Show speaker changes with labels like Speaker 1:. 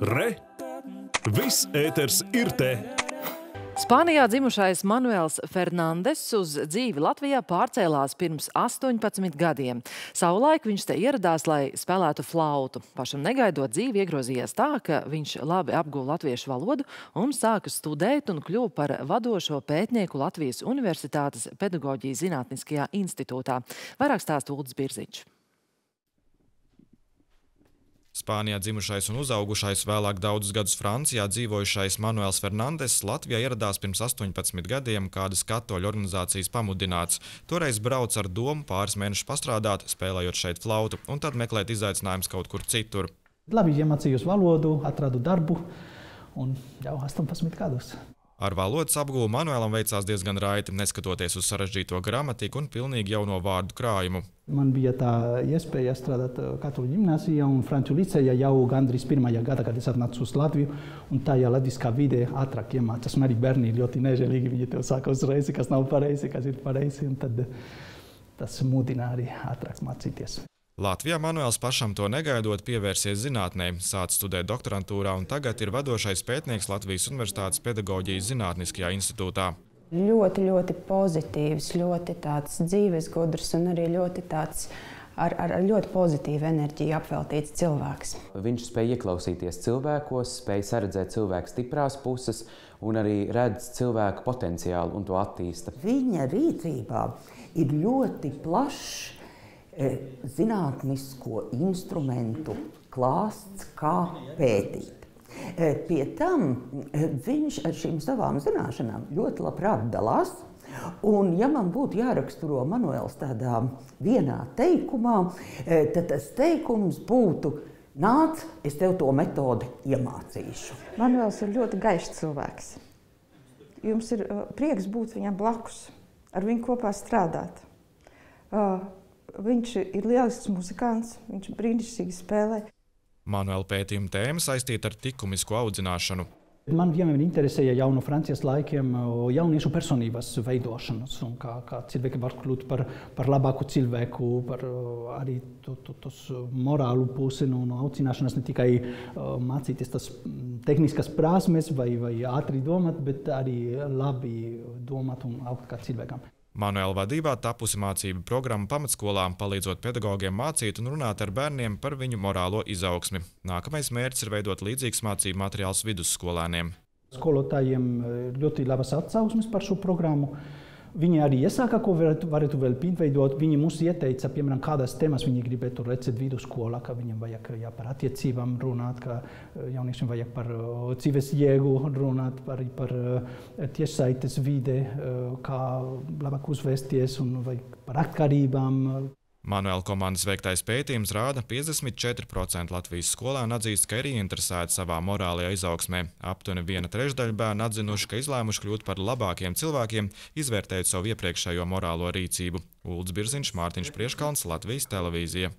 Speaker 1: Re! Viss ēters ir te!
Speaker 2: Spānijā dzimušais Manuels Fernandes uz dzīvi Latvijā pārcēlās pirms 18 gadiem. Savulaik viņš te ieradās, lai spēlētu flautu. Pašam negaidot dzīvi iegrozījās tā, ka viņš labi apguva latviešu valodu un sāka studēt un kļuva par vadošo pētnieku Latvijas Universitātes pedagoģijas zinātniskajā institūtā. Vairāk stāsta Uldis Birziņš.
Speaker 3: Spānijā dzimušais un uzaugušais, vēlāk daudzus gadus Francijā dzīvojušais Manuels Fernandes Latvijā ieradās pirms 18 gadiem kādas katoļu organizācijas pamudināts. Toreiz brauc ar domu pāris mēnešus pastrādāt, spēlējot šeit flautu, un tad meklēt izaicinājumus kaut kur citur.
Speaker 4: Labi iemācījos valodu, atradu darbu un jau 18 gadus.
Speaker 3: Ar valodas apgūvu Manuēlam veicās diezgan raiti, neskatoties uz sarežģīto gramatiku un pilnīgi jauno vārdu krājumu.
Speaker 4: Man bija tā iespēja strādāt uh, katoļu gimnāzijā un franču licejā jau gandrīz pirmajā gadā, kad es atnācu uz Latviju. Un tajā latviskā vidē ātrāk iemācās. Un arī bērni ļoti nežēlīgi. Viņi tev saka uzreiz, kas nav pareizi, kas ir pareizi. Un tad uh, tas mudina arī ātrāk mācīties.
Speaker 3: Latvijā Manuēls pašam to negaidot pievērsies zinātnē, sācis studēt doktorantūrā un tagad ir vadošais pētnieks Latvijas Universitātes pedagoģijas zinātniskajā institūtā.
Speaker 5: Ļoti, ļoti pozitīvs, ļoti tāds dzīves gudrs un arī ļoti tāds ar, ar ļoti pozitīvu enerģiju apveltīts cilvēks.
Speaker 6: Viņš spēja ieklausīties cilvēkos, spēja saredzēt cilvēku stiprās puses un arī redz cilvēku potenciālu un to attīsta.
Speaker 7: Viņa rīcībā ir ļoti plašs zinātnisko instrumentu klāsts, kā pētīt. E, pie tam e, viņš ar šīm savām zināšanām ļoti labprāt dalās. Un, ja man būtu jāraksturo Manuēls tādā vienā teikumā, tad tas teikums būtu: Nāc, es tev to metodi iemācīšu.
Speaker 8: Manuēls ir ļoti gaišs cilvēks. Jums ir prieks būt viņam blakus, ar viņu kopā strādāt. Viņš ir lielisks muzikants, viņš brīnišķīgi spēlē.
Speaker 3: Manuēla pētījuma tēma saistīta ar likumisko audzināšanu.
Speaker 4: Man vienmēr interesēja jau no Francijas laikiem jauniešu personības veidošanas, un kā, kā cilvēki var kļūt par, par labāku cilvēku, par arī to, to, tos morālu pusi no, no audzināšanas, ne tikai mācīties tas tehniskas prasmes vai, vai ātri domāt, bet arī labi domāt un augt kā cilvēkam.
Speaker 3: Manuēla vadībā tapusi mācību programma pamatskolām, palīdzot pedagogiem mācīt un runāt ar bērniem par viņu morālo izaugsmi. Nākamais mērķis ir veidot līdzīgs mācību materiāls vidusskolēniem.
Speaker 4: Skolotājiem ir ļoti labas atsauksmes par šo programmu. Viņi arī iesāka, ko varētu, varētu vēl pilnveidot. Viņi mums ieteica, piemēram, kādas tēmas viņi gribētu redzēt vidusskolā, ka viņiem vajag jā, par attiecībām runāt, ka eh, jauniešiem vajag par eh, dzīves jēgu runāt, par, par eh, tiešsaites vide, kā labāk uzvesties un par atkarībām.
Speaker 3: Manuēla komandas veiktais pētījums rāda, ka 54% Latvijas skolēnu atzīst, ka ir ieinteresēti savā morālajā izaugsmē. Aptuveni viena trešdaļa bērnu atzinuši, ka izlēmuši kļūt par labākiem cilvēkiem, izvērtējot savu iepriekšējo morālo rīcību. Ulds Birziņš, Mārtiņš Prieškalns, Latvijas televīzija.